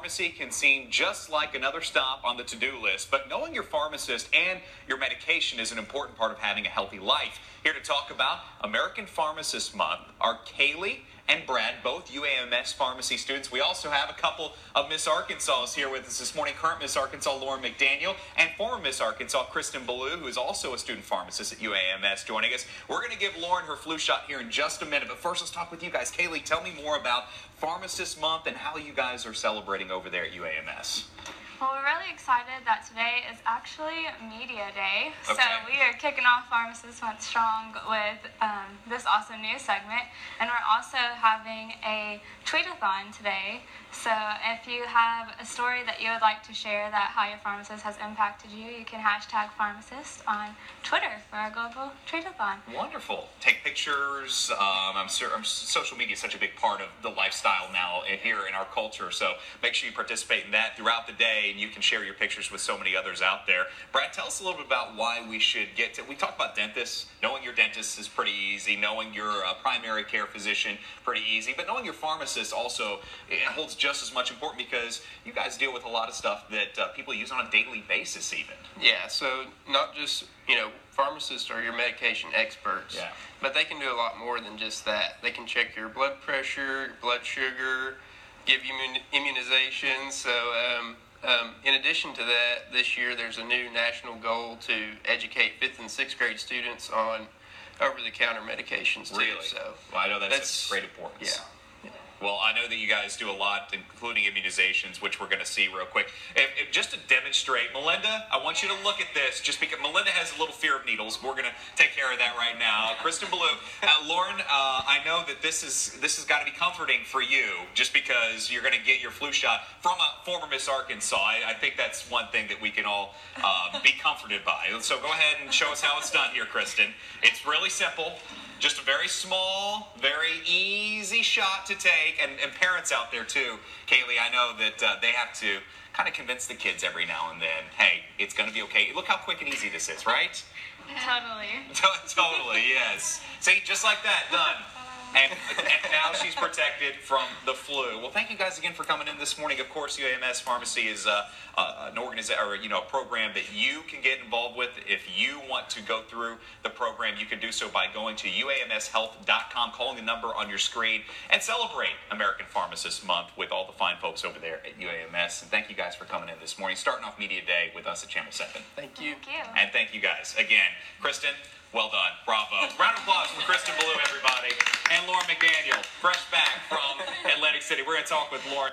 pharmacy can seem just like another stop on the to do list, but knowing your pharmacist and your medication is an important part of having a healthy life. Here to talk about American Pharmacist Month are Kaley and Brad, both UAMS pharmacy students. We also have a couple of Miss Arkansas here with us this morning. Current Miss Arkansas, Loren McDaniel, and former Miss Arkansas, Kristen Belew, who is also a student pharmacist at UAMS, joining us. We're going to give Loren her flu shot here in just a minute, but first let's talk with you guys. Kaley, tell me more about Pharmacist Month and how you guys are celebrating over there at UAMS. Well, we're really excited that today is actually Media Day. So we are kicking off Pharmacist Month strong with um, this awesome news segment. And we're also having a tweetathon today. So if you have a story that you would like to share that how your pharmacist has impacted you, you can hashtag pharmacist on Twitter for our global tweetathon. Wonderful. Take pictures. Um, I'm sure I'm, social media is such a big part of the lifestyle now here in our culture. So make sure you participate in that throughout the day, and you can share your pictures with so many others out there. Brad, tell us a little bit about why we should get to. We talk about dentists. Knowing your dentist is pretty easy. Knowing your uh, primary care physician pretty easy. But knowing your pharmacist also it holds just as much important because you guys deal with a lot of stuff that uh, people use on a daily basis, even. Yeah, so not just, you know, pharmacists are your medication experts, Yeah. but they can do a lot more than just that. They can check your blood pressure, your blood sugar, give you immunizations. So, um, um, in addition to that, this year there's a new national goal to educate fifth and sixth grade students on over the counter medications, too. Really? So, Well, I know that's, That's- of great importance. yeah. Well, I know that you guys do a lot, including immunizations, which we're going to see real quick. If, if- just to demonstrate, Melinda, I want you to look at this. Just because Melinda has a little fear of needles, we're going to take care of that right now. Kristen Belew, uh, Loren, uh, I know that this is this has got to be comforting for you, just because you're going to get your flu shot from a former Miss Arkansas. I, I think that's one thing that we can all uh, be comforted by. So go ahead and show us how it's done here, Kristen. It's really simple. Just a very small, very easy shot to take. And, and parents out there, too, Kaley, I know that uh, they have to kind of convince the kids every now and then hey, it's going to be okay. Look how quick and easy this is, right? Totally. totally, yes. See, just like that, done. And, and now she's protected from the flu. Well, thank you guys again for coming in this morning. Of course, UAMS Pharmacy is uh, uh, an organization or you know a program that you can get involved with. If you want to go through the program, you can do so by going to uamshealth.com, calling the number on your screen, and celebrate American Pharmacist Month with all the fine folks over there at UAMS. And thank you guys for coming in this morning, starting off Media Day with us at Channel Seven. thank you. Thank you. And thank you guys again. Kristen, well done. Bravo. Round of applause for Kristen Belew, everybody. And Loren McDaniel, fresh back from Atlantic City. We're going to talk with Loren.